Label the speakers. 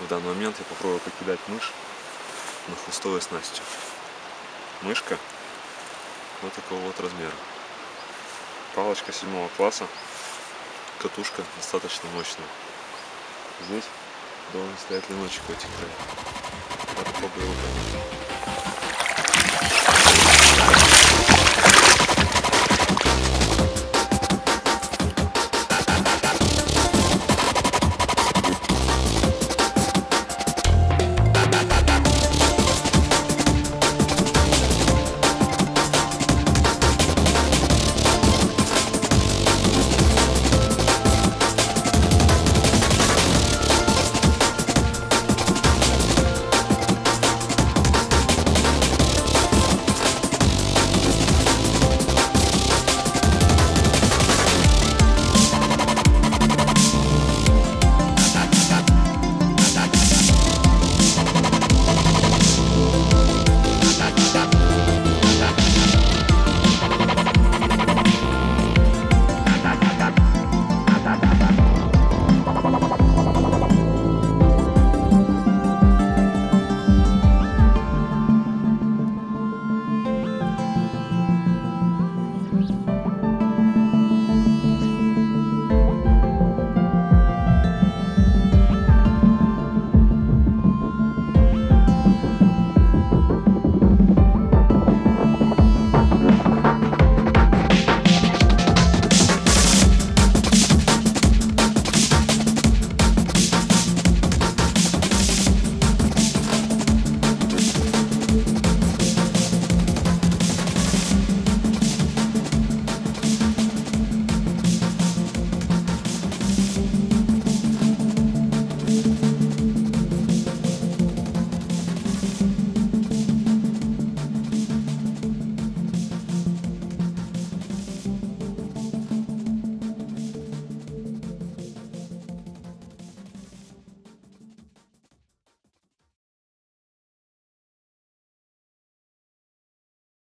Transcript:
Speaker 1: В данный момент я попробую покидать мышь на хвостовой снасти. Мышка вот такого вот размера. Палочка седьмого класса, катушка достаточно мощная. Здесь должен стоять линочек в этих краях. Попробую его понять.